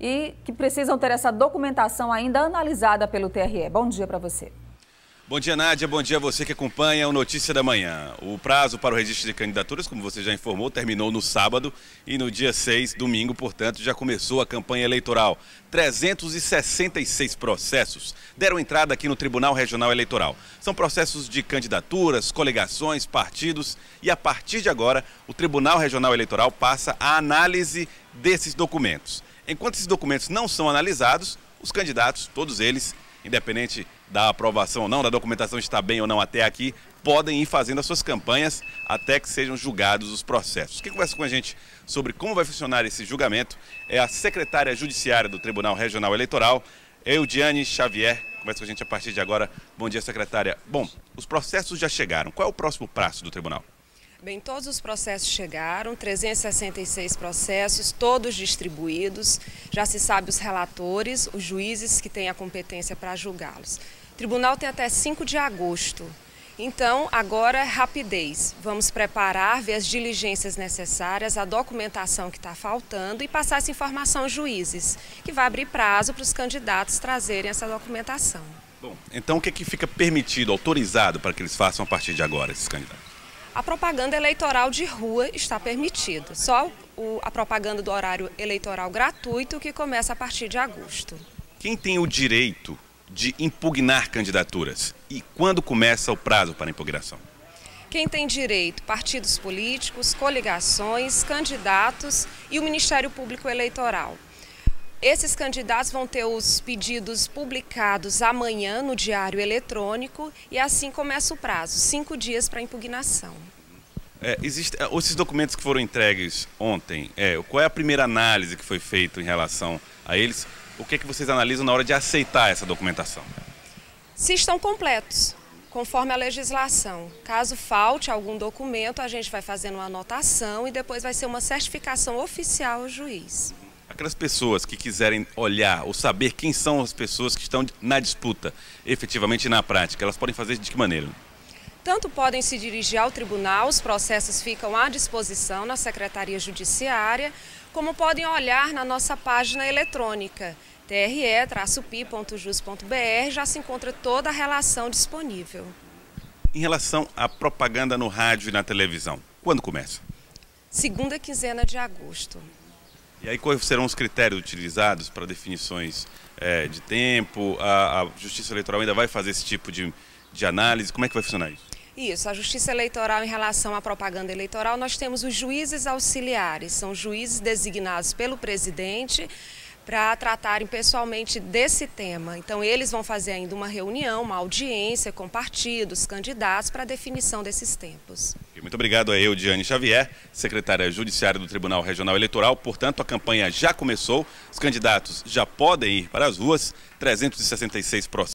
e que precisam ter essa documentação ainda analisada pelo TRE. Bom dia para você. Bom dia, Nádia. Bom dia a você que acompanha o Notícia da Manhã. O prazo para o registro de candidaturas, como você já informou, terminou no sábado e no dia 6, domingo, portanto, já começou a campanha eleitoral. 366 processos deram entrada aqui no Tribunal Regional Eleitoral. São processos de candidaturas, coligações, partidos e a partir de agora o Tribunal Regional Eleitoral passa a análise desses documentos. Enquanto esses documentos não são analisados, os candidatos, todos eles, independente da aprovação ou não, da documentação está bem ou não até aqui, podem ir fazendo as suas campanhas até que sejam julgados os processos. Quem conversa com a gente sobre como vai funcionar esse julgamento é a secretária judiciária do Tribunal Regional Eleitoral, Eudiane Xavier. Conversa com a gente a partir de agora. Bom dia, secretária. Bom, os processos já chegaram. Qual é o próximo prazo do tribunal? Bem, todos os processos chegaram, 366 processos, todos distribuídos. Já se sabe os relatores, os juízes que têm a competência para julgá-los. O tribunal tem até 5 de agosto. Então, agora é rapidez. Vamos preparar, ver as diligências necessárias, a documentação que está faltando e passar essa informação aos juízes, que vai abrir prazo para os candidatos trazerem essa documentação. Bom, então o que, é que fica permitido, autorizado para que eles façam a partir de agora, esses candidatos? A propaganda eleitoral de rua está permitida, só o, a propaganda do horário eleitoral gratuito que começa a partir de agosto. Quem tem o direito de impugnar candidaturas e quando começa o prazo para impugnação? Quem tem direito? Partidos políticos, coligações, candidatos e o Ministério Público Eleitoral. Esses candidatos vão ter os pedidos publicados amanhã no Diário Eletrônico e assim começa o prazo, cinco dias para impugnação. É, existe, é, esses documentos que foram entregues ontem, é, qual é a primeira análise que foi feita em relação a eles? O que, é que vocês analisam na hora de aceitar essa documentação? Se estão completos, conforme a legislação. Caso falte algum documento, a gente vai fazendo uma anotação e depois vai ser uma certificação oficial ao juiz. Aquelas pessoas que quiserem olhar ou saber quem são as pessoas que estão na disputa, efetivamente na prática, elas podem fazer de que maneira? Tanto podem se dirigir ao tribunal, os processos ficam à disposição na Secretaria Judiciária, como podem olhar na nossa página eletrônica tre-pi.jus.br, já se encontra toda a relação disponível. Em relação à propaganda no rádio e na televisão, quando começa? Segunda quinzena de agosto. E aí quais serão os critérios utilizados para definições é, de tempo? A, a, Justiça Eleitoral ainda vai fazer esse tipo de, de análise? Como é que vai funcionar isso? Isso, a Justiça Eleitoral em relação à propaganda eleitoral, nós temos os juízes auxiliares, são juízes designados pelo presidente para tratarem pessoalmente desse tema. Então, eles vão fazer ainda uma reunião, uma audiência com partidos, candidatos, para a definição desses tempos. Muito obrigado a eu, Diane Xavier, secretária judiciária do Tribunal Regional Eleitoral. Portanto, a campanha já começou, os candidatos já podem ir para as ruas, 366 processos.